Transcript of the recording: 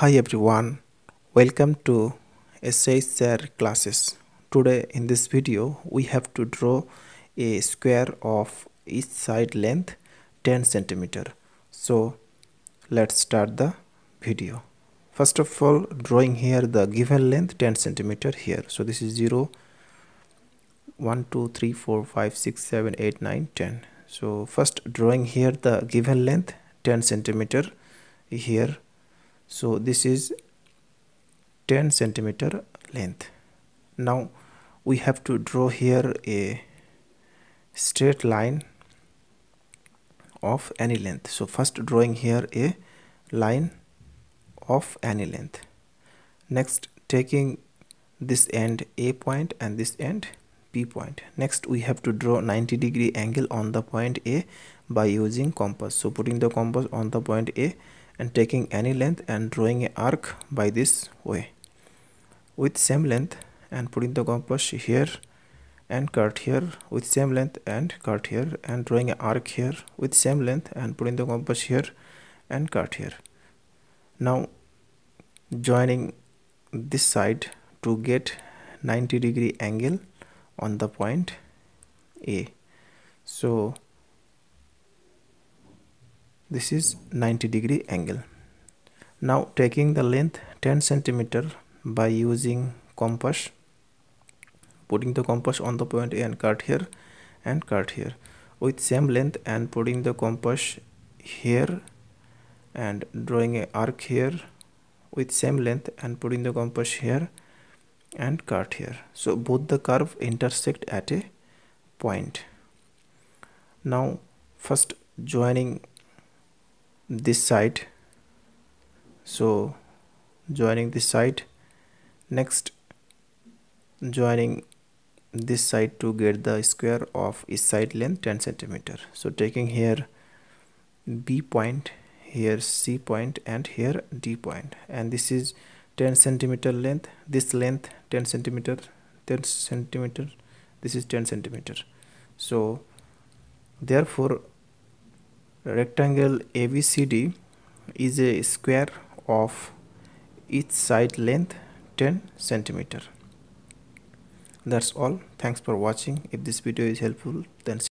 Hi everyone, welcome to SH Sir classes. Today in this video we have to draw a square of each side length 10 centimeter. So let's start the video. First of all drawing here the given length 10 centimeter here. So this is 0, 1, 2, 3, 4, 5, 6, 7, 8, 9, 10. So first drawing here the given length 10 centimeter here so this is 10 centimeter length. Now we have to draw here a straight line of any length. So first drawing here a line of any length. Next taking this end a point and this end b point. Next we have to draw 90 degree angle on the point a by using compass. So putting the compass on the point a and taking any length and drawing an arc by this way. With same length and putting the compass here and cut here. With same length and cut here and drawing an arc here. With same length and putting the compass here and cut here. Now joining this side to get 90 degree angle on the point A. So this is 90 degree angle. Now taking the length 10 centimeter by using compass putting the compass on the point A and cut here and cut here. With same length and putting the compass here and drawing a arc here with same length and putting the compass here and cut here. So both the curve intersect at a point. Now first joining this side. So joining this side. Next joining this side to get the square of each side length 10 centimeter. So taking here b point here c point and here d point. And this is 10 centimeter length. This length 10 centimeter 10 centimeter. This is 10 centimeter. So therefore rectangle ABCD is a square of each side length 10 centimeter. That's all. Thanks for watching. If this video is helpful then